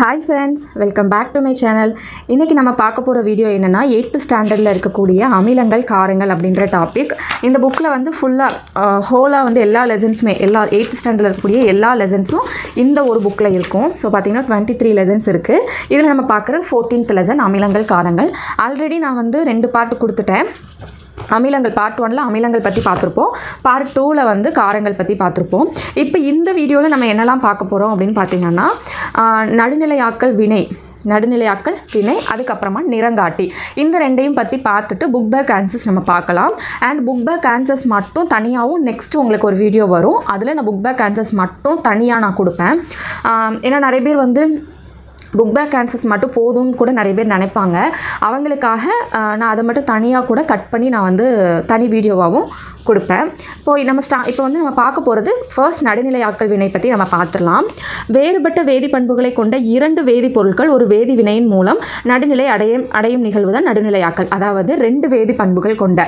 Hi friends welcome back to my channel இன்றைக்கி நம்ம பார்க்க போகிற வீடியோ என்னென்னா எயித்து ஸ்டாண்டர்டில் இருக்கக்கூடிய அமிலங்கள் காரங்கள் அப்படின்ற டாபிக் இந்த புக்கில் வந்து ஃபுல்லாக ஹோலாக வந்து எல்லா லெசன்ஸுமே எல்லா எயித்து ஸ்டாண்டர்டில் இருக்கக்கூடிய எல்லா லெசன்ஸும் இந்த ஒரு புக்கில் இருக்கும். ஸோ பார்த்தீங்கன்னா டுவெண்ட்டி த்ரீ லெசன்ஸ் இருக்குது இதில் நம்ம பார்க்குற ஃபோர்டீன்த் லெசன் அமிலங்கள் காரங்கள். ஆல்ரெடி நான் வந்து ரெண்டு பார்ட் கொடுத்துட்டேன். அமிலங்கள் பார்ட் ஒனில் அமிலங்கள் பற்றி பார்த்துருப்போம். பார்ட் டூவில் வந்து காரங்கள் பற்றி பார்த்துருப்போம். இப்போ இந்த வீடியோவில் நம்ம என்னெல்லாம் பார்க்க போகிறோம் அப்படின்னு பார்த்தீங்கன்னா நடுநிலையாக்கள் நடுநிலையாக்கல் வினை நடுநிலையாக்கள் வினை அதுக்கப்புறமா நிறங்காட்டி. இந்த ரெண்டையும் பற்றி பார்த்துட்டு புக் பேக் ஆன்சர்ஸ் நம்ம பார்க்கலாம். அண்ட் புக் பேக் ஆன்சர்ஸ் மட்டும் தனியாகவும் நெக்ஸ்ட் உங்களுக்கு ஒரு வீடியோ வரும். அதில் நான் புக் பேக் ஆன்சர்ஸ் மட்டும் தனியாக நான் கொடுப்பேன். ஏன்னா நிறைய பேர் வந்து புக் பேக் ஆன்சர்ஸ் மட்டும் போதும்னு கூட நிறைய பேர் நினைப்பாங்க. அவங்களுக்காக நான் அதை மட்டும் தனியாக கூட கட் பண்ணி நான் வந்து தனி வீடியோவாகவும் கொடுப்பேன். இப்போ நம்ம ஸ்டா இப்போ வந்து நம்ம பார்க்க போகிறது ஃபர்ஸ்ட் நடுநிலையாக்கல் வினை பற்றி நம்ம பார்த்துடலாம். வேறுபட்ட வேதிப்பண்புகளை கொண்ட இரண்டு வேதிப்பொருட்கள் ஒரு வேதி வினையின் மூலம் நடுநிலை அடையும் அடையும் நிகழ்வு தான் நடுநிலையாக்கல் அதாவது ரெண்டு வேதிப்பண்புகள் கொண்ட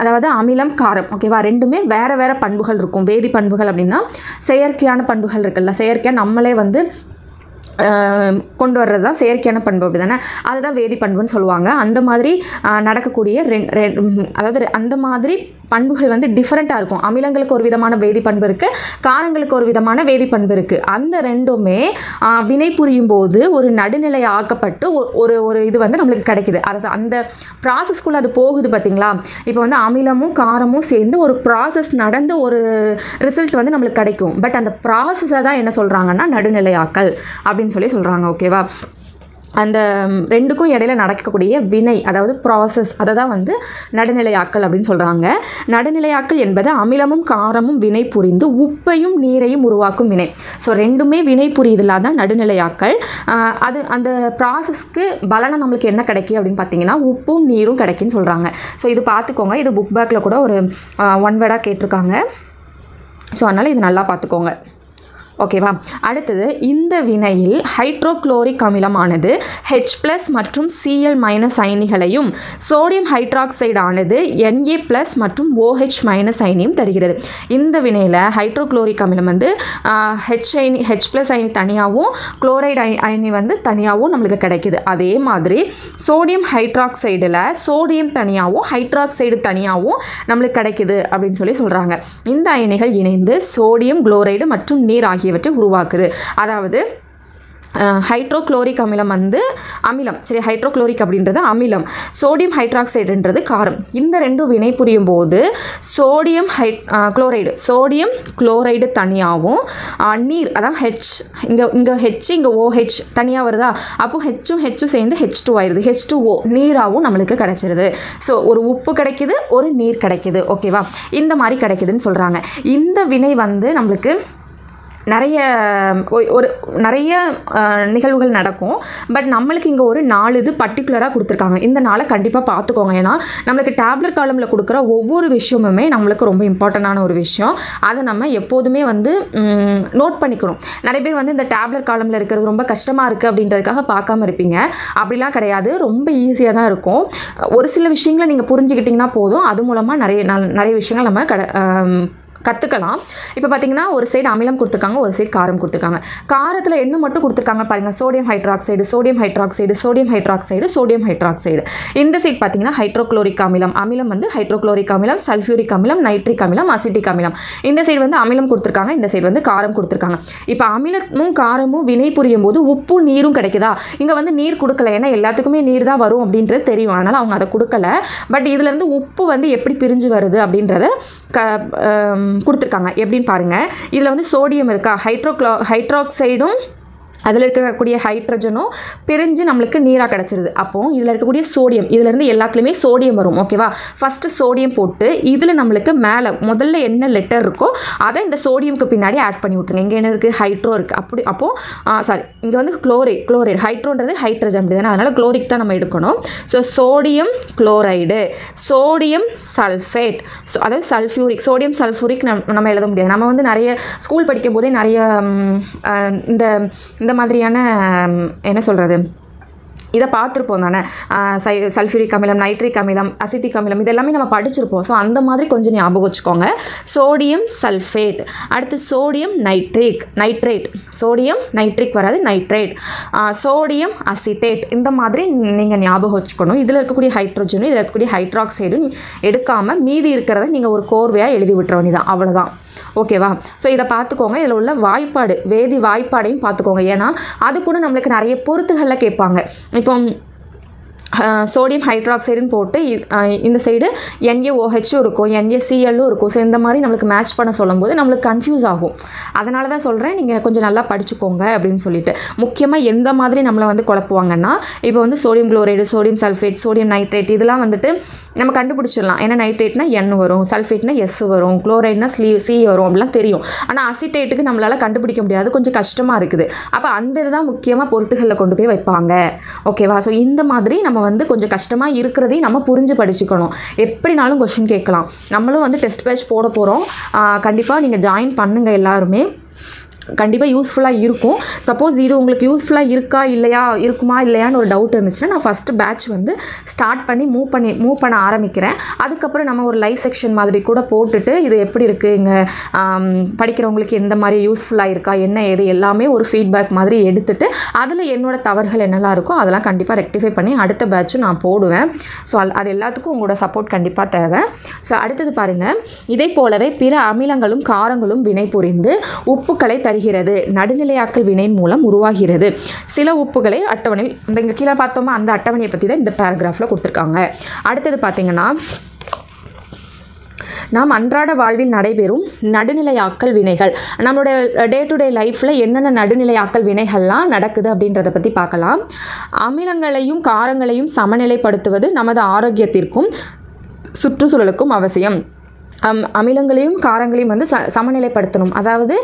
அதாவது அமிலம் காரம் ஓகேவா ரெண்டுமே வேறு வேறு பண்புகள் இருக்கும். வேதி பண்புகள் அப்படின்னா செயற்கையான பண்புகள் இருக்குல்ல. செயற்கையாக நம்மளே வந்து கொண்டு வர்றது தான் செயற்கையான பண்பு அப்படி தானே அதுதான் வேதி பண்புன்னு சொல்லுவாங்க. அந்த மாதிரி நடக்கக்கூடிய ரெண் அதாவது அந்த மாதிரி பண்புகள் வந்து டிஃப்ரெண்ட்டாக இருக்கும். அமிலங்களுக்கு ஒரு விதமான வேதி பண்பு இருக்குது காரங்களுக்கு ஒரு விதமான வேதி பண்பு இருக்குது அந்த ரெண்டுமே வினை புரியும் போது ஒரு நடுநிலை ஆக்கப்பட்டு ஒ- ஒரு ஒரு இது வந்து நம்மளுக்கு கிடைக்குது. அதாவது அந்த ப்ராசஸ்க்குள்ளே அது போகுது பார்த்தீங்களா இப்போ வந்து அமிலமும் காரமும் சேர்ந்து ஒரு ப்ராசஸ் நடந்து ஒரு ரிசல்ட் வந்து நம்மளுக்கு கிடைக்கும். பட் அந்த ப்ராசஸை தான் என்ன சொல்கிறாங்கன்னா நடுநிலையாக்கல் அப்படின்னு அப்படின்னு சொல்லி சொல்கிறாங்க ஓகேவா அந்த ரெண்டுக்கும் இடையில நடக்கக்கூடிய வினை அதாவது ப்ராசஸ் அதை தான் வந்து நடுநிலையாக்கல் அப்படின்னு சொல்கிறாங்க நடுநிலையாக்கல் என்பது அமிலமும் காரமும் வினை புரிந்து உப்பையும் நீரையும் உருவாக்கும் வினை. ஸோ ரெண்டுமே வினை புரியுதுல தான் நடுநிலையாக்கல் அது அந்த ப்ராசஸ்க்கு பலனை நம்மளுக்கு என்ன கிடைக்கும் அப்படின்னு பார்த்தீங்கன்னா உப்பும் நீரும் கிடைக்குன்னு சொல்கிறாங்க ஸோ இது பார்த்துக்கோங்க இது புக் பேக்கில் கூட ஒரு ஒன் வேர்டாக கேட்டிருக்காங்க. ஸோ அதனால் இது நல்லா பார்த்துக்கோங்க ஓகேவா அடுத்தது இந்த வினையில் ஹைட்ரோகுளோரிக் அமிலமானது ஹெச் ப்ளஸ் மற்றும் சிஎல் மைனஸ் அயனிகளையும் சோடியம் ஹைட்ராக்சைடு ஆனது என்ஏ ப்ளஸ் மற்றும் OH ஓஹெச் மைனஸ் அயனியும் தருகிறது. இந்த வினையில் ஹைட்ரோக்ளோரிக் அமிலம் வந்து ஹெச் அயனி ஹெச் ப்ளஸ் அயனி தனியாகவும் குளோரைடு அயனி அயனி வந்து தனியாகவும் நம்மளுக்கு கிடைக்கிது. அதே மாதிரி சோடியம் ஹைட்ராக்சைடில் சோடியம் தனியாகவும் ஹைட்ராக்சைடு தனியாகவும் நம்மளுக்கு கிடைக்குது அப்படின்னு சொல்லி சொல்கிறாங்க இந்த அயனிகள் இணைந்து சோடியம் குளோரைடு மற்றும் நீர் ஆகியவற்றை உருவாக்குது. அதாவது ஹைட்ரோக்ளோரிக் அமிலம் வந்து அமிலம். சரி ஹைட்ரோக்ளோரிக் அப்படின்றது அமிலம். சோடியம் ஹைட்ராக்சைடுன்றது காரம். இந்த ரெண்டும் வினை புரியும் போது சோடியம் ஹை குளோரைடு சோடியம் குளோரைடு தனியாகவும் நீர் அதான் ஹெச் இங்கே இங்கே ஹெச் இங்கே ஓஹெச் தனியாக வருதா? அப்போ ஹெச்சும் ஹெச்சும் சேர்ந்து ஹெச் டூ ஆயிடுது ஹெச் டூ ஓ நீராகவும் நம்மளுக்கு கிடைச்சிருது. ஸோ ஒரு உப்பு கிடைக்கிது ஒரு நீர் கிடைக்கிது. ஓகேவா இந்த மாதிரி கிடைக்குதுன்னு சொல்கிறாங்க இந்த வினை வந்து நம்மளுக்கு நிறைய ஒரு நிறைய நிகழ்வுகள் நடக்கும். பட் நம்மளுக்கு இங்கே ஒரு நாலு இது பர்டிகுலராக கொடுத்துருக்காங்க. இந்த நாளை கண்டிப்பாக பார்த்துக்கோங்க. ஏன்னா நம்மளுக்கு டேப்லெட் காலமில் கொடுக்குற ஒவ்வொரு விஷயமுமே நம்மளுக்கு ரொம்ப இம்பார்ட்டண்டான ஒரு விஷயம். அதை நம்ம எப்போதுமே வந்து நோட் பண்ணிக்கணும். நிறைய பேர் வந்து இந்த டேப்லெட் காலமில் இருக்கிறது ரொம்ப கஷ்டமாக இருக்குது அப்படின்றதுக்காக பார்க்காம இருப்பீங்க. அப்படிலாம் கிடையாது. ரொம்ப ஈஸியாக தான் இருக்கும். ஒரு சில விஷயங்களை நீங்கள் புரிஞ்சுக்கிட்டிங்கன்னா போதும். அது மூலமாக நிறைய நல்- நிறைய விஷயங்கள் நம்ம கட கற்றுக்கலாம் இப்போ பார்த்தீங்கன்னா ஒரு சைடு அமிலம் கொடுத்துருக்காங்க ஒரு சைடு காரம் கொடுத்துருக்காங்க. காரத்தில் என்ன மட்டும் கொடுத்துருக்காங்க பாருங்கள் sodium hydroxide sodium hydroxide sodium hydroxide sodium hydroxide இந்த சைடு பார்த்தீங்கன்னா ஹைட்ரோக்ளோரிக் அமிலம். அமிலம் வந்து ஹைட்ரோக்ளோரிக் அமிலம் சல்ஃபியூரிக் அமிலம் நைட்ரிக் அமிலம் அசிட்டிக் அமிலம். இந்த சைடு வந்து அமிலம் கொடுத்துருக்காங்க இந்த சைடு வந்து காரம் கொடுத்துருக்காங்க. இப்போ அமிலமும் காரமும் வினை புரியும் போது உப்பும் நீரும் கிடைக்குதா? இங்கே வந்து நீர் கொடுக்கல ஏன்னா எல்லாத்துக்குமே நீர் தான் வரும் அப்படின்றது தெரியும். அதனால் அவங்க அதை கொடுக்கல. பட் இதுலேருந்து உப்பு வந்து எப்படி பிரிஞ்சு வருது அப்படின்றத க கொடுத்துருக்காங்க. எப்படின்னு பாருங்கள் இதில் வந்து சோடியம் இருக்கா? ஹைட்ரோக்ளோ ஹைட்ராக்சைடும் அதில் இருக்கக்கூடிய ஹைட்ரஜனும் பிரிஞ்சு நம்மளுக்கு நீராக கிடச்சிருது. அப்போ இதில் இருக்கக்கூடிய சோடியம் இதுலேருந்து எல்லாத்துலேயுமே சோடியம் வரும் ஓகேவா ஃபஸ்ட்டு சோடியம் போட்டு இதில் நம்மளுக்கு மேலே முதல்ல என்ன லெட்டர் இருக்கோ அதை இந்த சோடியமுக்கு பின்னாடி ஆட் பண்ணி விட்ருங்க இங்கே என்ன இருக்குது ஹைட்ரோ இருக்குது அப்படி அப்போது சாரி இங்கே வந்து குளோரைட் குளோரைடு ஹைட்ரோன்றது ஹைட்ரஜன் அப்படி தானே அதனால் குளோரிக் தான் நம்ம எடுக்கணும். So sodium chloride sodium sulphate so அதாவது சல்ஃபியூரிக் சோடியம் சல்ஃபூரிக் நம்ம நம்ம எழுத முடியாது. நம்ம வந்து நிறைய ஸ்கூல் படிக்கும் போதே நிறைய இந்த இந்த மாதிரியான என்ன சொல்கிறது இதை பார்த்துருப்போம் தானே? சை சல்ஃபியூரிக் அமிலம் நைட்ரிக் அமிலம் அசிட்டிக் அமிலம் இது எல்லாமே நம்ம படிச்சிருப்போம். ஸோ அந்த மாதிரி கொஞ்சம் ஞாபகம் வச்சுக்கோங்க. சோடியம் சல்ஃபேட் அடுத்து sodium nitric nitrate sodium nitric வராது நைட்ரேட் சோடியம் அசிட்டேட் இந்த மாதிரி நீங்கள் ஞாபகம் வச்சுக்கணும். இதில் இருக்கக்கூடிய ஹைட்ரோஜனும் இதில் இருக்கக்கூடிய ஹைட்ராக்சைடும் எடுக்காமல் மீதி இருக்கிறத நீங்கள் ஒரு கோர்வையாக எழுதி விட்டுற வேண்டியதான் அவ்வளோதான் ஓகேவா ஸோ இதை பார்த்துக்கோங்க. இதில் உள்ள வாய்ப்பாடு வேதி வாய்ப்பாடையும் பார்த்துக்கோங்க. ஏன்னா அது கூட நம்மளுக்கு நிறைய பொருத்துகளில் கேட்பாங்க. இப்போ சோடியம் ஹைட்ராக்சைடுன்னு போட்டு இந்த சைடு என்ஏஓஹெச்சும் இருக்கும் என்ஏசிஎல்லும் இருக்கும். ஸோ இந்த மாதிரி நம்மளுக்கு மேட்ச் பண்ண சொல்லும்போது நம்மளுக்கு கன்ஃபியூஸ் ஆகும். அதனால தான் சொல்கிறேன் நீங்கள் கொஞ்சம் நல்லா படிச்சுக்கோங்க அப்படின்னு சொல்லிட்டு. முக்கியமாக எந்த மாதிரி நம்மளை வந்து குழப்புவாங்கன்னா இப்போ வந்து sodium chloride sodium sulphate sodium nitrate இதெல்லாம் வந்துட்டு நம்ம கண்டுபிடிச்சிடலாம். ஏன்னா நைட்ரேட்னா என் வரும் சல்ஃபேட்னா எஸ் வரும் குளோரைட்னா ஸ்லீ சி வரும் அப்படிலாம் தெரியும். ஆனால் அசிட்டேட்டுக்கு நம்மளால் கண்டுபிடிக்க முடியாது கொஞ்சம் கஷ்டமாக இருக்குது. அப்போ அந்த இதுதான் முக்கியமாக பொருத்துகளில் கொண்டு போய் வைப்பாங்க. ஓகேவா ஸோ இந்த மாதிரி நம்ம வந்து கொஞ்சம் கஷ்டமாக இருக்கிறதையும் நம்ம புரிஞ்சு படிச்சுக்கணும். எப்படினாலும் கொஷின் கேட்கலாம். நம்மளும் வந்து டெஸ்ட் பேட்ச் போட போகிறோம் கண்டிப்பாக நீங்கள் ஜாயின் பண்ணுங்கள் எல்லாருமே. கண்டிப்பாக யூஸ்ஃபுல்லாக இருக்கும். சப்போஸ் இது உங்களுக்கு யூஸ்ஃபுல்லாக இருக்கா இல்லையா இருக்குமா இல்லையான்னு ஒரு டவுட் இருந்துச்சுன்னா நான் ஃபஸ்ட்டு பேட்ச் வந்து ஸ்டார்ட் பண்ணி மூவ் பண்ணி மூவ் பண்ண ஆரம்பிக்கிறேன். அதுக்கப்புறம் நம்ம ஒரு லைவ் செக்ஷன் மாதிரி கூட போட்டுட்டு இது எப்படி இருக்குது இங்கே படிக்கிறவங்களுக்கு எந்த மாதிரி யூஸ்ஃபுல்லாக இருக்கா என்ன ஏது எல்லாமே ஒரு ஃபீட்பேக் மாதிரி எடுத்துட்டு அதில் என்னோட தவறுகள் என்னெல்லாம் இருக்கோ அதெல்லாம் கண்டிப்பாக ரெக்டிஃபை பண்ணி அடுத்த பேட்சும் நான் போடுவேன். ஸோ அது எல்லாத்துக்கும் உங்களோட சப்போர்ட் கண்டிப்பாக தேவை. ஸோ அடுத்தது பாருங்கள் இதே போலவே பிற அமிலங்களும் காரங்களும் வினை புரிந்து உப்புக்களை வருகிறது. நடுநிலையாக்கல் வினையின் மூலம் உருவாகிறது. சில உப்புகளை அட்டவணையில் இந்த இங்கே கீழே பார்த்தோமா அந்த அட்டவணையை பற்றி தான் இந்த பேராகிராஃபில் கொடுத்துருக்காங்க. அடுத்தது பார்த்தீங்கன்னா நாம் அன்றாட வாழ்வில் நடைபெறும் நடுநிலையாக்கல் வினைகள். நம்மளுடைய டே டு டே லைஃப்பில் என்னென்ன நடுநிலையாக்கல் வினைகள்லாம் நடக்குது அப்படின்றத பற்றி பார்க்கலாம். அமிலங்களையும் காரங்களையும் சமநிலைப்படுத்துவது நமது ஆரோக்கியத்திற்கும் சுற்றுச்சூழலுக்கும் அவசியம். அமிலங்களையும் காரங்களையும் வந்து ச சமநிலைப்படுத்தணும். அதாவது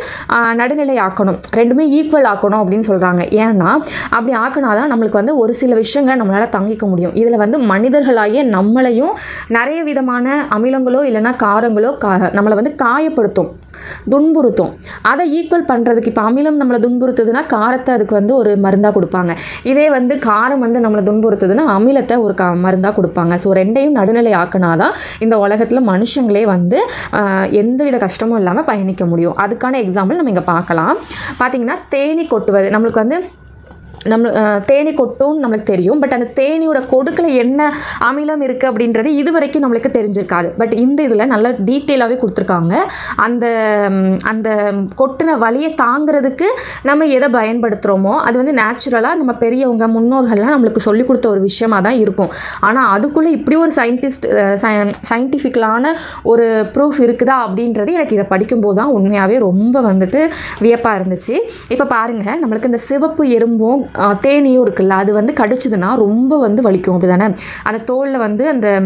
நடுநிலை ஆக்கணும் ரெண்டுமே ஈக்குவல் ஆக்கணும் அப்படின்னு சொல்கிறாங்க ஏன்னா அப்படி ஆக்கினா தான் நம்மளுக்கு வந்து ஒரு சில விஷயங்களை நம்மளால் தங்கிக்க முடியும். இதில் வந்து மனிதர்களாகிய நம்மளையும் நிறைய விதமான அமிலங்களோ இல்லைன்னா காரங்களோ கா நம்மளை வந்து காயப்படுத்தும். துன்புறுத்தும். அதை ஈக்குவல் பண்ணுறதுக்கு இப்போ அமிலம் நம்மளை துன்புறுத்துதுன்னா காரத்தை அதுக்கு வந்து ஒரு மருந்தாக கொடுப்பாங்க. இதே வந்து காரம் வந்து நம்மளை துன்புறுத்துதுன்னா அமிலத்தை ஒரு கா மருந்தாக கொடுப்பாங்க. ஸோ ரெண்டையும் நடுநிலை ஆக்கினாதான் இந்த உலகத்தில் மனுஷங்களே வந்து எந்தவித கஷ்டமும் இல்லாமல் பயணிக்க முடியும். அதுக்கான எக்ஸாம்பிள் நம்ம இங்கே பார்க்கலாம். பார்த்தீங்கன்னா தேனி கொட்டுவது. நம்மளுக்கு வந்து நம்ம தேனி கொட்டும் நம்மளுக்கு தெரியும். பட் அந்த தேனியோட கொடுக்கில் என்ன அமிலம் இருக்குது அப்படின்றது இது வரைக்கும் நம்மளுக்கு தெரிஞ்சிருக்காது. பட் இந்த இதில் நல்லா டீட்டெயிலாகவே கொடுத்துருக்காங்க. அந்த அந்த கொட்டின வழியை தாங்கிறதுக்கு நம்ம எதை பயன்படுத்துகிறோமோ அது வந்து நேச்சுரலாக நம்ம பெரியவங்க முன்னோர்கள்லாம் நம்மளுக்கு சொல்லி கொடுத்த ஒரு விஷயமாக தான் இருக்கும். ஆனால் அதுக்குள்ளே இப்படி ஒரு சயின்டிஸ்ட் சயின்டிஃபிக்கலான ஒரு ப்ரூஃப் இருக்குதா அப்படின்றது எனக்கு இதை படிக்கும்போது தான் உண்மையாகவே ரொம்ப வந்துட்டு வியப்பாக இருந்துச்சு. இப்போ பாருங்கள் நம்மளுக்கு இந்த சிவப்பு எறும்பும் தேனியும் இருக்குல்ல அது வந்து கடிச்சதுன்னா ரொம்ப வந்து வலிக்கும் அப்படிதானே? அந்த தோலில் வந்து அந்த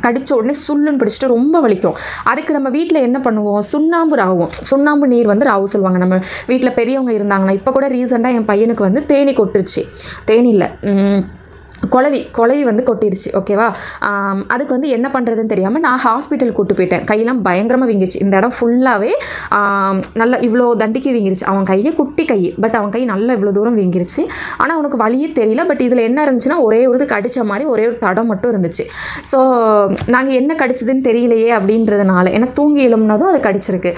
கடித்த உடனே சுள்ளுன்னு பிடிச்சிட்டு ரொம்ப வலிக்கும். அதுக்கு நம்ம வீட்டில் என்ன பண்ணுவோம்? சுண்ணாம்பு ராவும். சுண்ணாம்பு நீர் வந்து ராவு சொல்லுவாங்க. நம்ம வீட்டில் பெரியவங்க இருந்தாங்கன்னா இப்போ கூட ரீசெண்டாக என் பையனுக்கு வந்து தேனி கொட்டுருச்சு. தேனி குழவி குழவி வந்து கொட்டிருச்சு ஓகேவா அதுக்கு வந்து என்ன பண்ணுறதுன்னு தெரியாமல் நான் ஹாஸ்பிட்டல் கூட்டு போயிட்டேன். கையெல்லாம் பயங்கரமாக வீங்கிச்சு. இந்த இடம் ஃபுல்லாகவே நல்லா இவ்வளோ தண்டிக்கு வீங்கிருச்சு. அவன் கையை குட்டி கை பட் அவன் கை நல்லா இவ்வளோ தூரம் வீங்கிருச்சு. ஆனால் அவனுக்கு வழியே தெரியல பட் இதில் என்ன இருந்துச்சுன்னா ஒரே ஒரு இது மாதிரி ஒரே ஒரு தடம் மட்டும் இருந்துச்சு. ஸோ நாங்கள் என்ன கடிச்சதுன்னு தெரியலையே அப்படின்றதுனால ஏன்னா தூங்கி எழும்னதும் அது கடிச்சிருக்கு.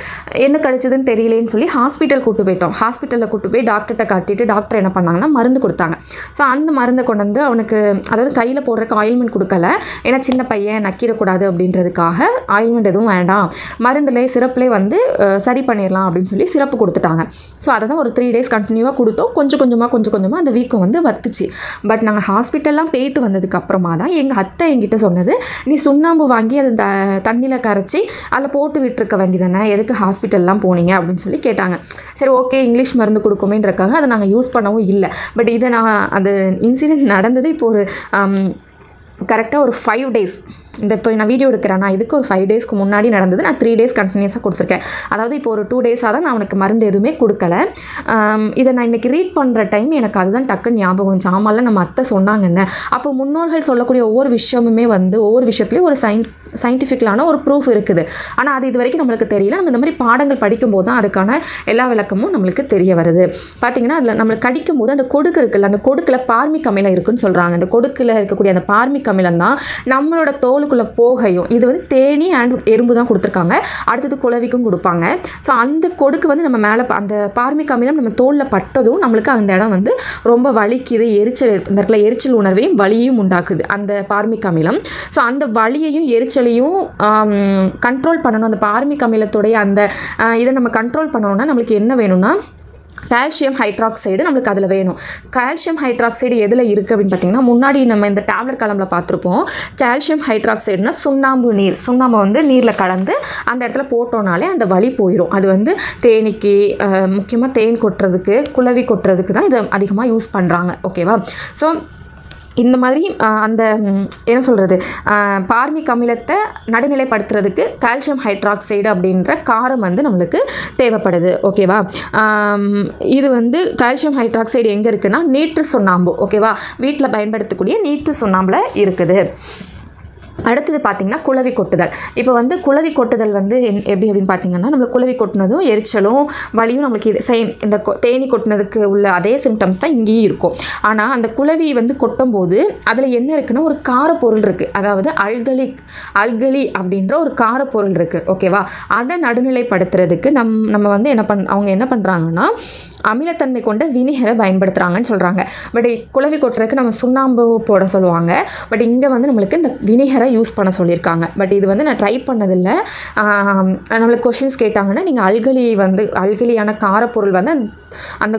என்ன கடிச்சதுன்னு தெரியலேன்னு சொல்லி ஹாஸ்பிட்டல் கூட்டு போயிட்டோம். ஹாஸ்பிட்டலில் கூட்டு போய் டாக்டர்கிட்ட காட்டிட்டு டாக்டர் என்ன பண்ணாங்கன்னா மருந்து கொடுத்தாங்க. ஸோ அந்த மருந்தை கொண்டு வந்து அவனுக்கு அதாவது கையில் போடுறதுக்கு ஆயில்மெண்ட் கொடுக்கல. ஏன்னா சின்ன பையன் நக்கிடக்கூடாது அப்படின்றதுக்காக ஆயில்மெண்ட் எதுவும் வேண்டாம். மருந்துலேயே சிறப்புலேயே வந்து சரி பண்ணிடலாம் அப்படின்னு சொல்லி சிறப்பு கொடுத்துட்டாங்க. ஸோ அதை தான் ஒரு த்ரீ டேஸ் கண்டினியூவாக கொடுத்தோம். கொஞ்சம் கொஞ்சமாக கொஞ்சம் கொஞ்சமாக அந்த வீக்கம் வந்து வத்துச்சு பட் நாங்கள் ஹாஸ்பிட்டல்லாம் போயிட்டு வந்ததுக்கப்புறமா தான் எங்கள் அத்தை என்கிட்ட சொன்னது நீ சுண்ணாம்பு வாங்கி அது த தண்ணியில் கரைச்சி அதில் போட்டு விட்டுருக்க வேண்டியதானே எதுக்கு ஹாஸ்பிட்டல்லாம் போனீங்க? அப்படின்னு சொல்லி கேட்டாங்க. சரி ஓகே இங்கிலீஷ் மருந்து கொடுக்குமேன்றக்காக அதை நாங்கள் யூஸ் பண்ணவும் இல்லை. பட் இதை நான் அந்த இன்சிடென்ட் நடந்தது இப்போ ஒரு um, கரெக்டாக ஒரு ஃபைவ் டேஸ் இந்த இப்போ நான் வீடியோ எடுக்கிறேன் நான் இதுக்கு ஒரு ஃபைவ் டேஸ்க்கு முன்னாடி நடந்தது. நான் த்ரீ டேஸ் கண்டினியூஸாக கொடுத்துருக்கேன். அதாவது இப்போ ஒரு டூ டேஸாக தான் நான் அவனுக்கு மருந்து எதுவுமே கொடுக்கல. Um, இதை நான் இன்றைக்கி ரீட் பண்ணுற டைம் எனக்கு அதுதான் டக்குன்னு ஞாபகம் வந்துச்சு. நம்ம அத்தை சொன்னாங்கன்னு. அப்போ முன்னோர்கள் சொல்லக்கூடிய ஒவ்வொரு விஷயமுமே வந்து ஒவ்வொரு விஷயத்துலையும் ஒரு சயின்ஸ் சயின்டிஃபிக்கலான ஒரு ப்ரூஃப் இருக்குது. ஆனால் அது இது வரைக்கும் நம்மளுக்கு தெரியல. நம்ம இந்த மாதிரி பாடங்கள் படிக்கும்போது தான் அதுக்கான எல்லா விளக்கமும் நம்மளுக்கு தெரிய வருது. பார்த்திங்கன்னா அதில் நம்மளுக்கு கடிக்கும் போது அந்த கொடுக்கு இருக்குல்ல அந்த கொடுக்கில் பார்மிக் அமிலம் இருக்குன்னு சொல்கிறாங்க அந்த கொடுக்கில் இருக்கக்கூடிய அந்த பார்மிக் அமிலம் தான் நம்மளோட தோலுக்குள்ளே போகையும் இது வந்து தேனி அண்ட் எறும்பு தான் கொடுத்துருக்காங்க. அடுத்தது குளவிக்கும் கொடுப்பாங்க. ஸோ அந்த கொடுக்கு வந்து நம்ம மேலே அந்த பார்மிக் அமிலம் நம்ம தோலில் பட்டதும் நம்மளுக்கு அந்த இடம் வந்து ரொம்ப வலிக்குது. எரிச்சல் இந்த இடத்துல எரிச்சல் உணர்வையும் வலியையும் உண்டாக்குது. அந்த பார்மிக் அமிலம் ஸோ அந்த வலியையும் எரிச்சல் எரிச்சலையும் கண்ட்ரோல் பண்ணணும். அந்த பார்மிக் அமிலத்துடைய அந்த இதை நம்ம கண்ட்ரோல் பண்ணணும்னா நம்மளுக்கு என்ன வேணும்னா கால்சியம் ஹைட்ராக்சைடு நம்மளுக்கு அதில் வேணும். கால்சியம் ஹைட்ராக்சைடு எதில் இருக்குது அப்படின்னு பார்த்தீங்கன்னா முன்னாடி நம்ம இந்த டேப்லெட் கலம்பில் பார்த்துருப்போம். கால்சியம் ஹைட்ராக்சைடுனா சுண்ணாம்பு நீர். சுண்ணாம்பு வந்து நீரில் கலந்து அந்த இடத்துல போட்டோனாலே அந்த வலி போயிடும் அது வந்து தேனீக்கு முக்கியமாக தேன் கொட்டுறதுக்கு குளவி கொட்டுறதுக்கு தான் இதை அதிகமாக யூஸ் பண்ணுறாங்க ஓகேவா ஸோ இந்த மாதிரி அந்த என்ன சொல்கிறது பார்மிக் அமிலத்தை நடுநிலைப்படுத்துறதுக்கு கால்சியம் ஹைட்ராக்சைடு அப்படின்ற காரம் வந்து நம்மளுக்கு தேவைப்படுது. ஓகேவா? இது வந்து கால்சியம் ஹைட்ராக்சைடு எங்கே இருக்குன்னா நீற்று சுண்ணாம்பு. ஓகேவா? வீட்டில் பயன்படுத்தக்கூடிய நீற்று சுண்ணாம்பில் இருக்குது. அடுத்தது பார்த்திங்கன்னா குளவி கொட்டுதல். இப்போ வந்து குளவி கொட்டுதல் வந்து என்- எப்படி அப்படின்னு பார்த்திங்கன்னா நம்மளுக்கு குளவி கொட்டினதும் எரிச்சலும் வலியும் நம்மளுக்கு இது சேம் இந்த கொ- தேனி கொட்டினதுக்கு உள்ள அதே சிம்டம்ஸ் தான் இங்கேயும் இருக்கும். ஆனால் அந்த குளவி வந்து கொட்டும்போது அதில் என்ன இருக்குன்னா ஒரு காரப்பொருள் இருக்குது அதாவது அல்கலிக் அல்கலி அப்படின்ற ஒரு காரப்பொருள் இருக்குது ஓகேவா? அதை நடுநிலைப்படுத்துறதுக்கு நம் நம்ம வந்து என்ன பண் அவங்க என்ன பண்ணுறாங்கன்னா அமிலத்தன்மை கொண்ட வினிகரை பயன்படுத்துகிறாங்கன்னு சொல்கிறாங்க பட் குழவி கொட்டுறதுக்கு நம்ம சுண்ணாம்பு போட சொல்லுவாங்க. பட் இங்கே வந்து நம்மளுக்கு இந்த வினிகரை யூஸ் பண்ண சொல்லியிருக்காங்க. பட் இது வந்து நான் ட்ரை பண்ணதில்லை. நம்மளுக்கு கொஷின்ஸ் கேட்டாங்கன்னா நீங்கள் அல்கலி வந்து அல்கலியான காரப்பொருள் வந்து அந்த- அந்த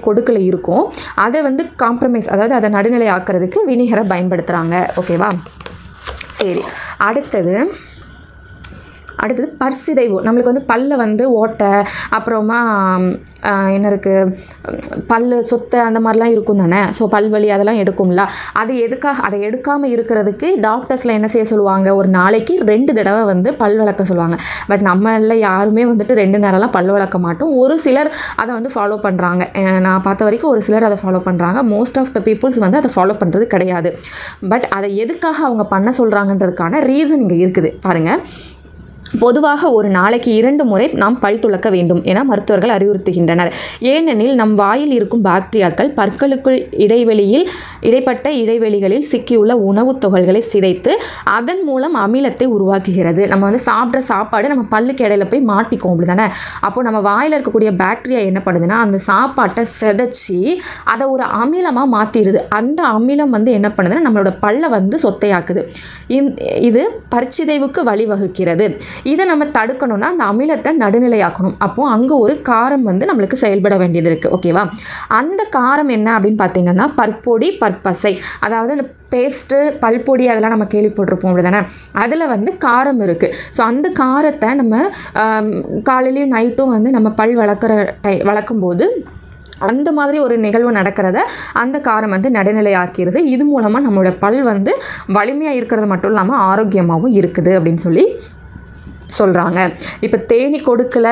கொடுக்கில் இருக்கும். அதை வந்து காம்ப்ரமைஸ் அதாவது அதை நடுநிலை ஆக்கிறதுக்கு வினிகரை பயன்படுத்துகிறாங்க ஓகேவா சரி. அடுத்தது அடுத்தது பற்சிதைவு நம்மளுக்கு வந்து பல்ல வந்து ஓட்டை அப்புறமா என்ன இருக்குது பல் சொத்தை அந்த மாதிரிலாம் இருக்கும் தானே? ஸோ பல்வலி அதெல்லாம் எடுக்கும்ல. அது எதுக்காக அதை எடுக்காமல் இருக்கிறதுக்கு டாக்டர்ஸில் என்ன செய்ய சொல்லுவாங்க? ஒரு நாளைக்கு ரெண்டு தடவை வந்து பல் வளர்க்க சொல்லுவாங்க. பட் நம்மள யாருமே வந்துட்டு ரெண்டு நேரம்லாம் பல் வளர்க்க மாட்டோம். ஒரு சிலர் அதை வந்து ஃபாலோ பண்ணுறாங்க நான் பார்த்த வரைக்கும் ஒரு சிலர் அதை ஃபாலோ பண்ணுறாங்க மோஸ்ட் ஆஃப் த பீப்புள்ஸ் வந்து அதை ஃபாலோ பண்ணுறது கிடையாது. பட் அதை எதுக்காக அவங்க பண்ண சொல்கிறாங்கன்றதுக்கான ரீசன் இங்கே இருக்குது. பாருங்கள் பொதுவாக ஒரு நாளைக்கு இரண்டு முறை நாம் பல் துலக்க வேண்டும் என மருத்துவர்கள் அறிவுறுத்துகின்றனர். ஏனெனில் நம் வாயில் இருக்கும் பாக்டீரியாக்கள் பற்களுக்குள் இடைவெளியில் இடைப்பட்ட இடைவெளிகளில் சிக்கியுள்ள உணவுத் துகள்களை சிதைத்து அதன் மூலம் அமிலத்தை உருவாக்குகிறது. நம்ம வந்து சாப்பிட்ற சாப்பாடு நம்ம பல்லுக்கு இடையில போய் மாட்டிக்கும் அப்படி தானே அப்போ நம்ம வாயில் இருக்கக்கூடிய பாக்டீரியா என்ன பண்ணுதுன்னா அந்த சாப்பாட்டை செதைச்சி அதை ஒரு அமிலமாக மாற்றிடுது அந்த அமிலம் வந்து என்ன பண்ணுதுன்னா நம்மளோட பல்லை வந்து சொத்தையாக்குது. இது பரிச்சிதைவுக்கு வழிவகுக்கிறது. இதை நம்ம தடுக்கணும்னா அந்த அமிலத்தை நடுநிலையாக்கணும். அப்போது அங்கே ஒரு காரம் வந்து நம்மளுக்கு செயல்பட வேண்டியது இருக்குது ஓகேவா அந்த காரம் என்ன அப்படின்னு பார்த்தீங்கன்னா பற்பொடி பற்பசை. அதாவது அந்த பேஸ்ட்டு பல்பொடி அதெல்லாம் நம்ம கேள்விப்பட்டிருப்போம் அப்படி தானே அதில் வந்து காரம் இருக்குது ஸோ அந்த காரத்தை நம்ம காலையிலையும் நைட்டும் வந்து நம்ம பல் வளர்க்குற டை வளர்க்கும்போது அந்த மாதிரி ஒரு நிகழ்வு நடக்கிறத அந்த காரம் வந்து நடுநிலையாக்கிறது. இது மூலமாக நம்மளோட பல் வந்து வலிமையாக இருக்கிறது மட்டும் இல்லாமல் ஆரோக்கியமாகவும் இருக்குது அப்படின்னு சொல்லி சொல்கிறாங்க இப்போ தேனி கொடுக்கல